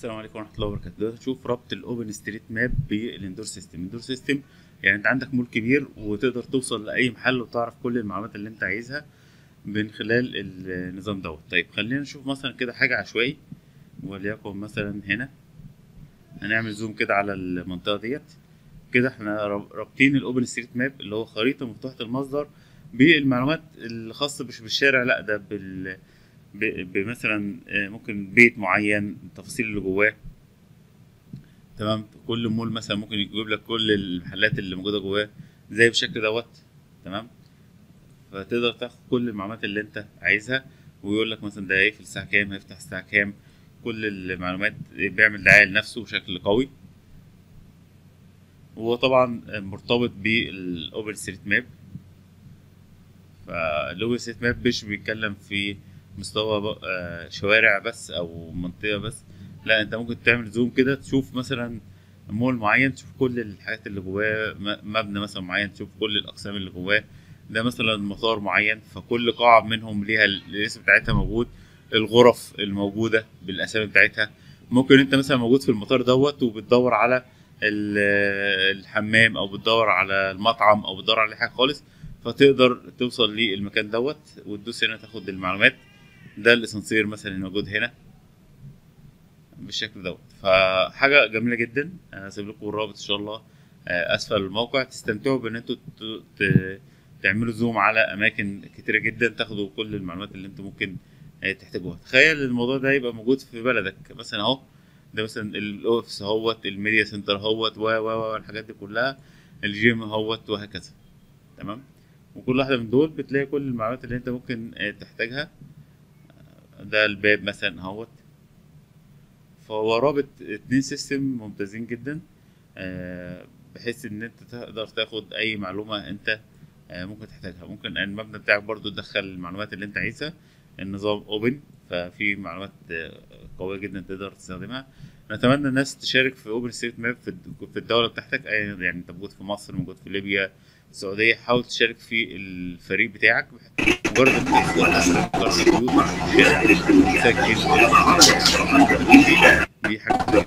السلام عليكم ورحمة الله وبركاته. دلوقتي هتشوف ربط ال OpenStreetMap بال indoor system ال indoor system يعني أنت عندك مول كبير وتقدر توصل لأي محل وتعرف كل المعلومات اللي أنت عايزها من خلال النظام دوت. طيب خلينا نشوف مثلا كده حاجة عشوائي وليكن مثلا هنا. هنعمل zoom كده على المنطقة ديت. كده إحنا رابطين ال OpenStreetMap اللي هو خريطة مفتوحة المصدر بالمعلومات الخاصة مش بالشارع. لأ ده بال بمثلا ممكن بيت معين التفاصيل اللي جواه. تمام؟ كل مول مثلا ممكن يجيب لك كل المحلات اللي موجودة جواه زي بالشكل دوت. تمام؟ فتقدر تاخد كل المعلومات اللي انت عايزها ويقول لك مثلا ده هيقفل الساعة كام هيفتح الساعة كام. كل المعلومات بيعمل دعاية لنفسه بشكل قوي. وهو طبعا مرتبط بال OpenStreetMap فال OpenStreetMap مش بيتكلم في مستوى شوارع بس أو منطقة بس. لا أنت ممكن تعمل zoom كده تشوف مثلا مول معين تشوف كل الحاجات اللي جواه مبنى مثلا معين تشوف كل الأقسام اللي جواه. ده مثلا مطار معين فكل قاعة منهم ليها الاسم بتاعتها موجود الغرف الموجودة بالأسامي بتاعتها. ممكن أنت مثلا موجود في المطار دوت وبتدور على الحمام أو بتدور على المطعم أو بتدور على حاجة خالص فتقدر توصل للمكان دوت وتدوس هنا تاخد المعلومات. ده الاسانسير مثلا موجود هنا بالشكل دوت. فحاجة جميلة جدا. هسيب لكم الرابط إن شاء الله. أسفل الموقع. تستمتعوا بإن أنتوا تعملوا zoom على أماكن كتيرة جدا. تاخدوا كل المعلومات اللي أنتوا ممكن تحتاجوها. تخيل الموضوع ده يبقى موجود في بلدك. مثلا أهو ده مثلا ال office اهوت ال media center اهوت و و الحاجات دي كلها. الجيم اهوت وهكذا. تمام؟ وكل واحدة من دول بتلاقي كل المعلومات اللي أنت ممكن تحتاجها. ده الباب مثلا أهوت. فهو رابط اتنين system ممتازين جدا بحيث إن أنت تقدر تاخد أي معلومة أنت ممكن تحتاجها. ممكن المبنى بتاعك برضو تدخل المعلومات اللي أنت عايزها النظام open ففي معلومات قوية جدا تقدر تستخدمها. نتمنى الناس تشارك في OpenStreetMap في الدولة بتاعتك. يعني أنت موجود في مصر موجود في ليبيا السعودية حاول تشارك في الفريق بتاعك. مجرد دي حاجة